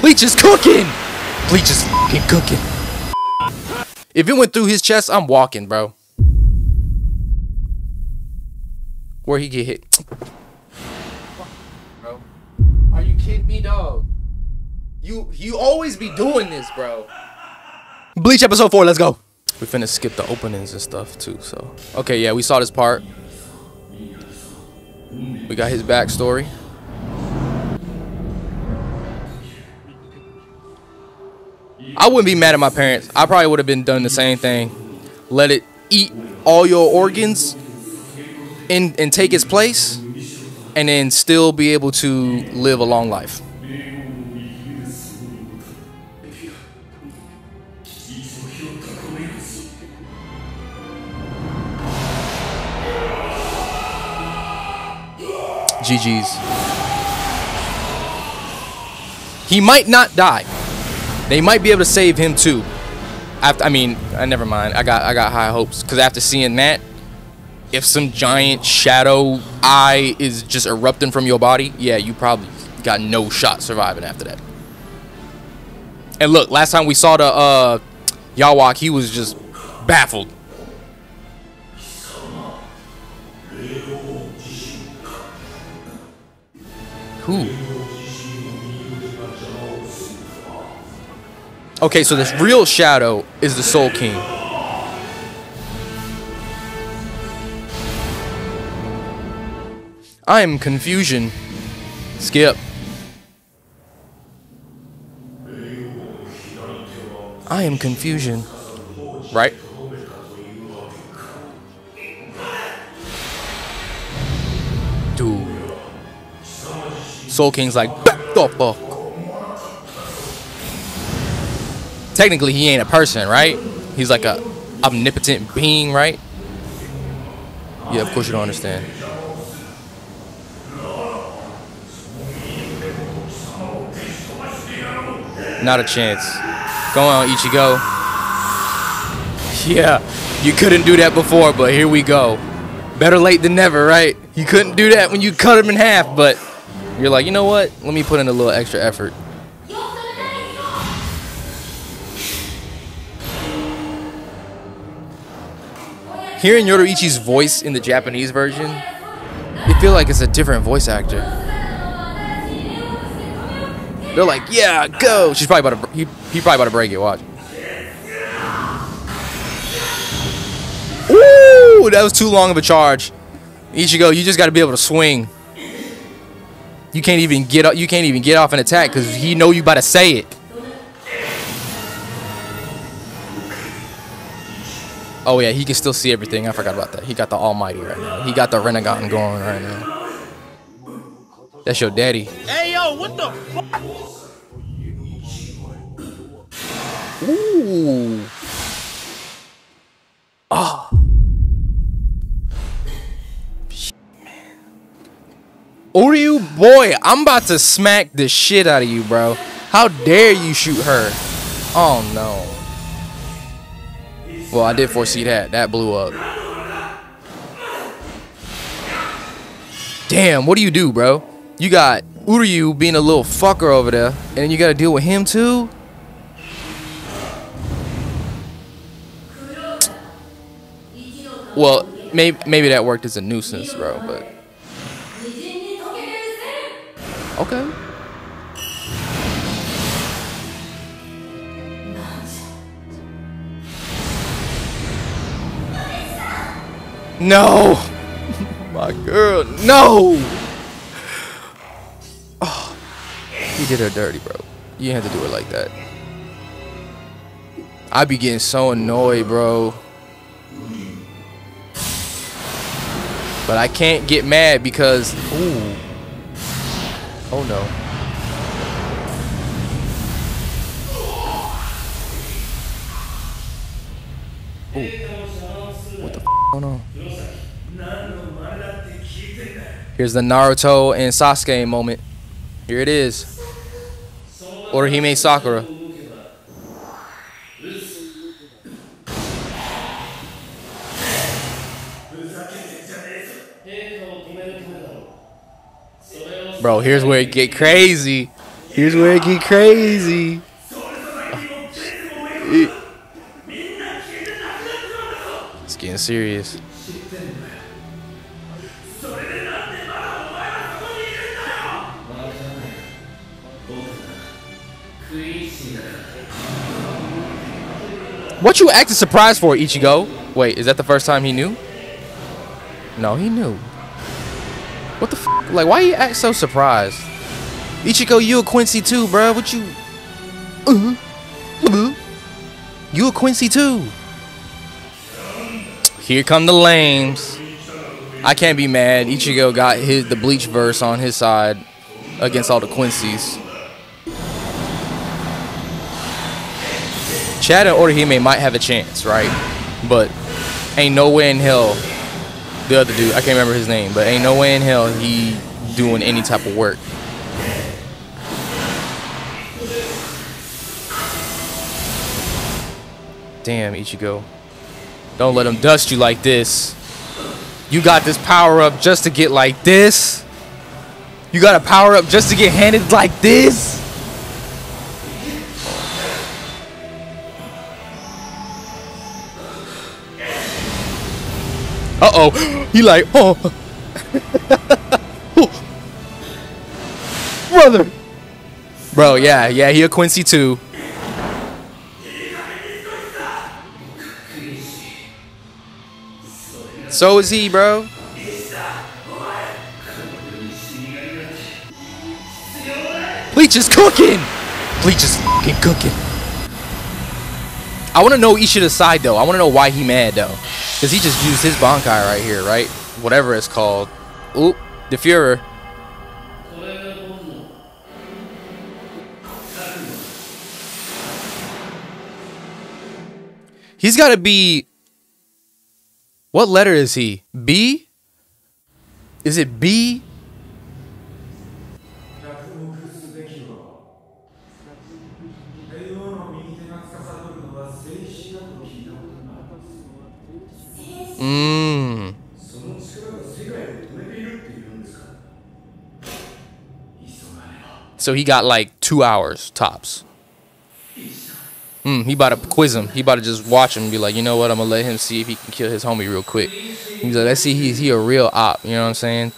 Bleach is cooking. Bleach is cooking. If it went through his chest, I'm walking, bro. Where he get hit? Bro, are you kidding me, dog? You you always be doing this, bro. Bleach episode four. Let's go. We finna skip the openings and stuff too. So okay, yeah, we saw this part. We got his backstory. I wouldn't be mad at my parents. I probably would have been done the same thing. Let it eat all your organs and and take its place and then still be able to live a long life. GG's. He might not die. They might be able to save him too. After, I mean, I never mind. I got I got high hopes because after seeing that, if some giant shadow eye is just erupting from your body, yeah, you probably got no shot surviving after that. And look, last time we saw the uh, Yhwach, he was just baffled. Who? Okay, so this real shadow is the Soul King. I am confusion. Skip. I am confusion. Right? Dude. Soul King's like, back the Technically, he ain't a person, right? He's like a omnipotent being, right? Yeah, of course you don't understand. Not a chance. Go on, Ichigo. Yeah, you couldn't do that before, but here we go. Better late than never, right? You couldn't do that when you cut him in half, but you're like, you know what? Let me put in a little extra effort. Hearing Yoruichi's voice in the Japanese version, you feel like it's a different voice actor. They're like, yeah, go. She's probably about to. He, he probably about to break it. Watch. Ooh, that was too long of a charge. Ichigo, you just got to be able to swing. You can't even get up. You can't even get off an attack because he know you about to say it. Oh yeah, he can still see everything. I forgot about that. He got the Almighty right now. He got the Rinnegan going right now. That's your daddy. Hey yo, what the fuck? Ooh. Ah. Uryu, boy, I'm about to smack the shit out of you, bro. How dare you shoot her? Oh no. Well, I did foresee that. That blew up. Damn, what do you do, bro? You got Uryu being a little fucker over there, and you gotta deal with him too? Well, maybe maybe that worked as a nuisance, bro, but okay. No, my girl, no. Oh, you did her dirty, bro. You didn't to do it like that. I be getting so annoyed, bro. But I can't get mad because, ooh. Oh no. Here's the Naruto and Sasuke moment. Here it is. Orihime Sakura. Bro, here's where it get crazy. Here's where it get crazy. It's getting serious. What you acting surprised for, Ichigo? Wait, is that the first time he knew? No, he knew. What the f? Like, why you act so surprised? Ichigo, you a Quincy too, bro. What you? Uh, -huh. uh, -huh. you a Quincy too. Here come the lames. I can't be mad. Ichigo got his the bleach verse on his side against all the Quincy's. Chad and Orihime might have a chance, right? But ain't no way in hell the other dude, I can't remember his name, but ain't no way in hell he doing any type of work. Damn, Ichigo. Don't let him dust you like this. You got this power up just to get like this? You got a power up just to get handed like this? Uh-oh. He like, oh. Brother. Bro, yeah, yeah, he a Quincy too. So is he, bro. Bleach is cooking! Bleach is cooking. I want to know Ishida's side, though. I want to know why he mad, though. Because he just used his Bankai right here, right? Whatever it's called. Oop, the Fuhrer. He's got to be... What letter is he? B? Is it B? So he got like two hours tops. Hmm, he about to quiz him. He about to just watch him and be like, you know what? I'm gonna let him see if he can kill his homie real quick. He's like, let's see, he's he a real op. You know what I'm saying?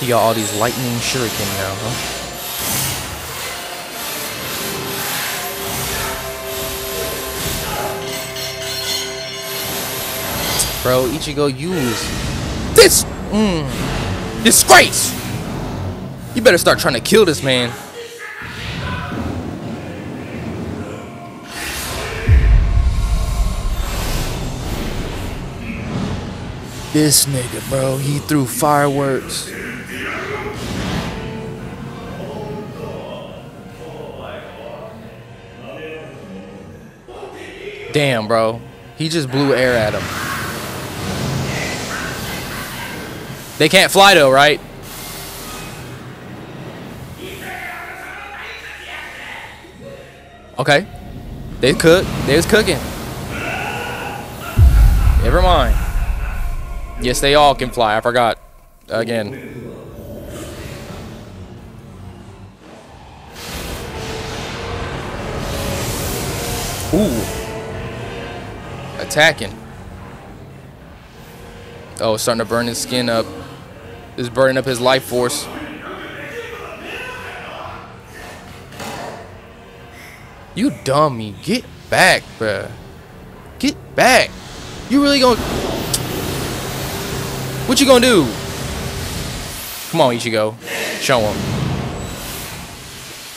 He got all these lightning shuriken now, huh? Bro, Ichigo use this mm, disgrace. You better start trying to kill this man. This nigga, bro, he threw fireworks. Damn, bro. He just blew air at him. They can't fly though, right? Okay. They cook. They was cooking. Never mind. Yes, they all can fly. I forgot. Again. Ooh. Attacking. Oh, starting to burn his skin up. Is burning up his life force. You dummy. Get back, bruh. Get back. You really gonna... What you gonna do? Come on, Ichigo. Show him.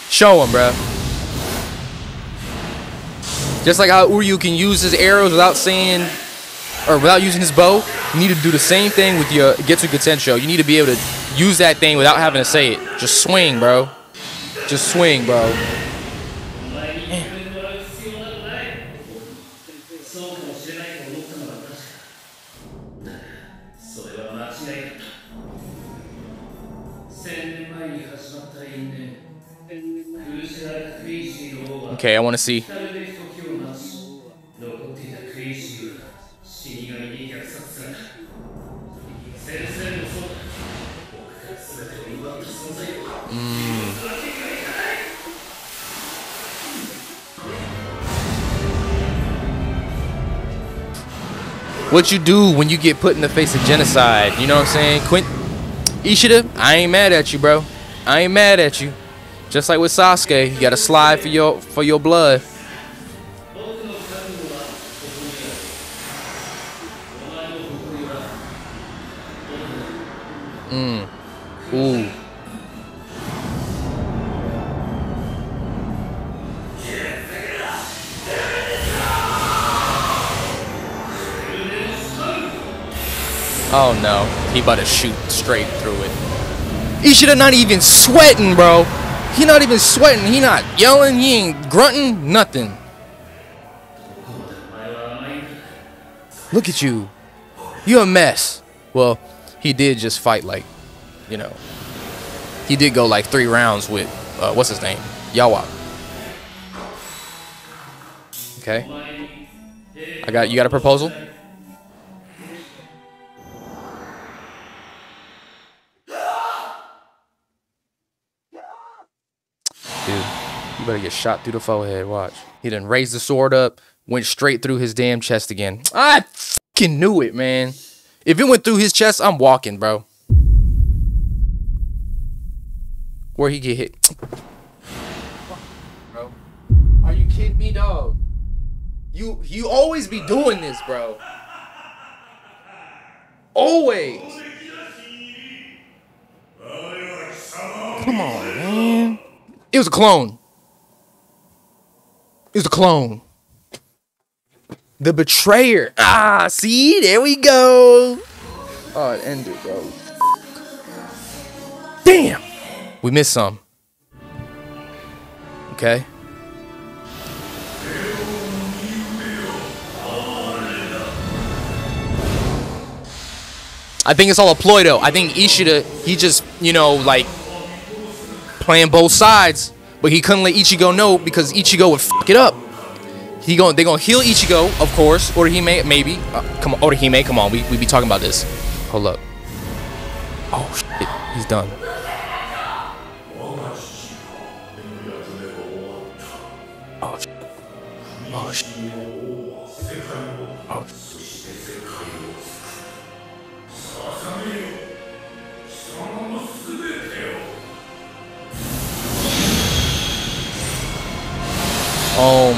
Show him, bruh. Just like how Uryu can use his arrows without saying... Or without using his bow. You need to do the same thing with your Getsuga Tensho. You need to be able to use that thing without having to say it. Just swing, bro. Just swing, bro. Okay, I want to see. What you do when you get put in the face of genocide. You know what I'm saying? Quint Ishida, I ain't mad at you, bro. I ain't mad at you. Just like with Sasuke, you gotta slide for your for your blood. Mm. Ooh. Oh no, he about to shoot straight through it. He should have not even sweating, bro. He not even sweating. He not yelling. He ain't grunting. Nothing. Look at you. You a mess. Well, he did just fight like, you know, he did go like three rounds with, uh, what's his name? Yawa. Okay. I got, you got a proposal? You better get shot through the forehead. Watch. He didn't raise the sword up, went straight through his damn chest again. I fucking knew it, man. If it went through his chest, I'm walking, bro. Where he get hit. Bro. Are you kidding me, dog? You you always be doing this, bro. Always. Come on, man. It was a clone. Was a clone. The betrayer. Ah, see, there we go. Oh, it ended, bro. Damn. We missed some. Okay. I think it's all a ploy though. I think Ishida, he just, you know, like playing both sides, but he couldn't let Ichigo know because Ichigo would fuck it up. He going they gonna heal Ichigo, of course, or he may maybe uh, come on, or he may come on. We we be talking about this. Hold up. Oh shit, he's done. Oh shit. Oh shit.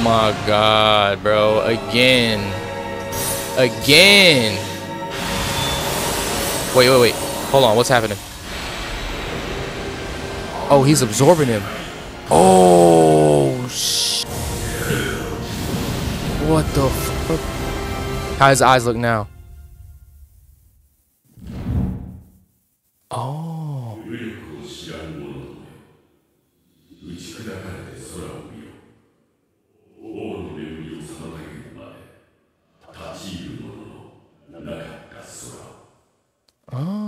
My god, bro. Again. Again. Wait, wait, wait. Hold on. What's happening? Oh, he's absorbing him. Oh, sh What the fuck? How his eyes look now? Oh. Oh.